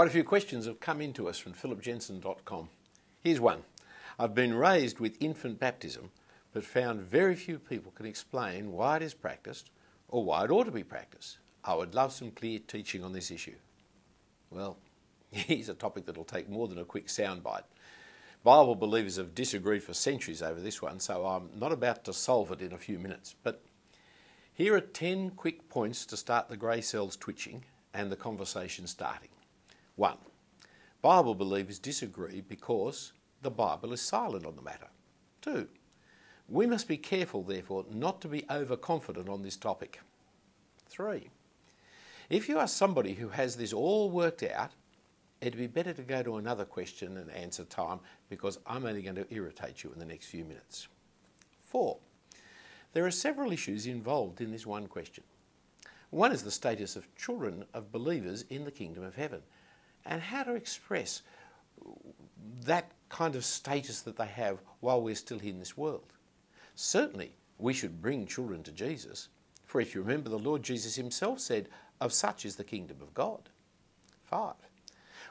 Quite a few questions have come into us from phillipjensen.com. Here's one. I've been raised with infant baptism, but found very few people can explain why it is practiced or why it ought to be practiced. I would love some clear teaching on this issue. Well, here's a topic that'll take more than a quick soundbite. Bible believers have disagreed for centuries over this one, so I'm not about to solve it in a few minutes. But here are 10 quick points to start the grey cells twitching and the conversation starting. 1. Bible believers disagree because the Bible is silent on the matter. 2. We must be careful, therefore, not to be overconfident on this topic. 3. If you are somebody who has this all worked out, it'd be better to go to another question and answer time because I'm only going to irritate you in the next few minutes. 4. There are several issues involved in this one question. One is the status of children of believers in the kingdom of heaven and how to express that kind of status that they have while we're still in this world. Certainly, we should bring children to Jesus, for if you remember, the Lord Jesus himself said, Of such is the kingdom of God. 5.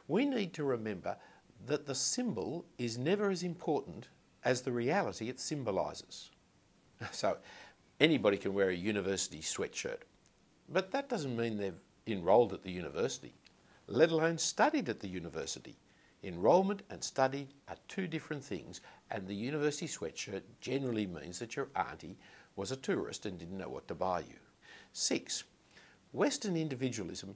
We need to remember that the symbol is never as important as the reality it symbolises. So, anybody can wear a university sweatshirt, but that doesn't mean they've enrolled at the university let alone studied at the university. Enrolment and study are two different things, and the university sweatshirt generally means that your auntie was a tourist and didn't know what to buy you. Six, Western individualism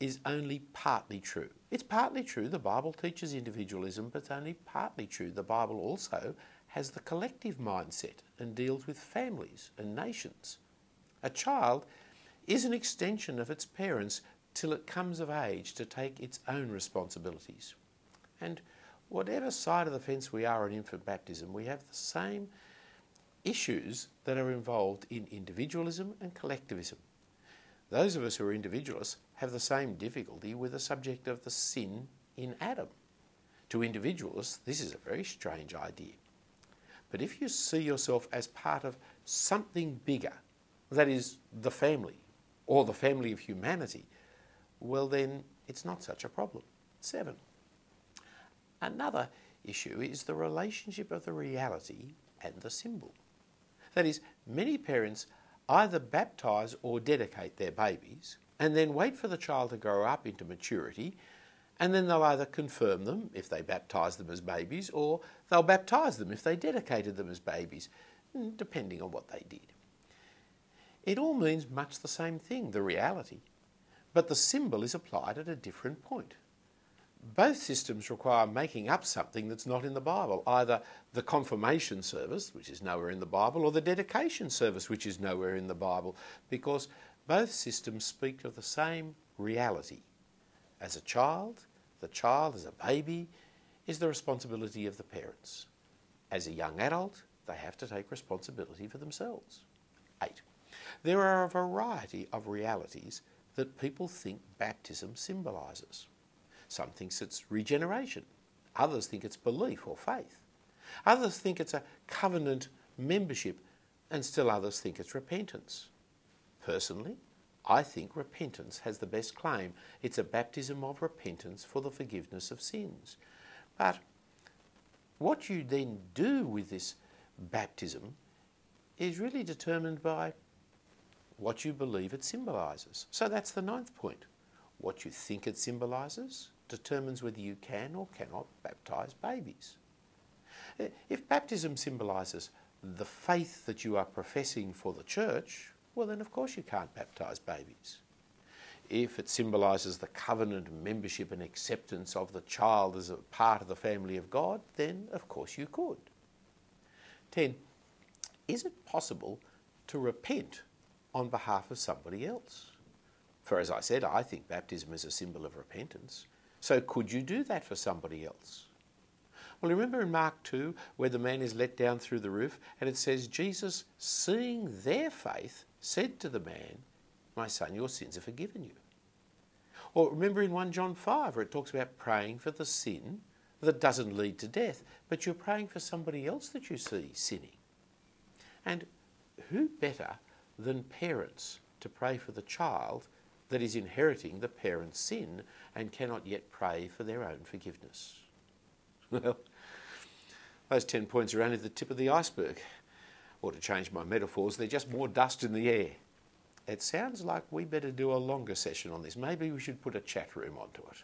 is only partly true. It's partly true the Bible teaches individualism, but it's only partly true the Bible also has the collective mindset and deals with families and nations. A child is an extension of its parents till it comes of age to take its own responsibilities. And whatever side of the fence we are on infant baptism, we have the same issues that are involved in individualism and collectivism. Those of us who are individualists have the same difficulty with the subject of the sin in Adam. To individualists, this is a very strange idea. But if you see yourself as part of something bigger, that is the family, or the family of humanity, well, then it's not such a problem. Seven. Another issue is the relationship of the reality and the symbol. That is, many parents either baptise or dedicate their babies and then wait for the child to grow up into maturity and then they'll either confirm them if they baptise them as babies or they'll baptise them if they dedicated them as babies, depending on what they did. It all means much the same thing, the reality but the symbol is applied at a different point. Both systems require making up something that's not in the Bible, either the confirmation service, which is nowhere in the Bible, or the dedication service, which is nowhere in the Bible, because both systems speak of the same reality. As a child, the child as a baby is the responsibility of the parents. As a young adult, they have to take responsibility for themselves. 8. There are a variety of realities that people think baptism symbolises. Some think it's regeneration, others think it's belief or faith, others think it's a covenant membership, and still others think it's repentance. Personally, I think repentance has the best claim. It's a baptism of repentance for the forgiveness of sins. But what you then do with this baptism is really determined by what you believe it symbolises. So that's the ninth point. What you think it symbolises determines whether you can or cannot baptise babies. If baptism symbolises the faith that you are professing for the church, well, then of course you can't baptise babies. If it symbolises the covenant membership and acceptance of the child as a part of the family of God, then of course you could. 10. Is it possible to repent on behalf of somebody else. For as I said, I think baptism is a symbol of repentance. So could you do that for somebody else? Well, remember in Mark 2 where the man is let down through the roof and it says, Jesus, seeing their faith, said to the man, My son, your sins are forgiven you. Or remember in 1 John 5 where it talks about praying for the sin that doesn't lead to death, but you're praying for somebody else that you see sinning. And who better than parents to pray for the child that is inheriting the parent's sin and cannot yet pray for their own forgiveness? Well, those 10 points are only the tip of the iceberg. Or to change my metaphors, they're just more dust in the air. It sounds like we better do a longer session on this. Maybe we should put a chat room onto it.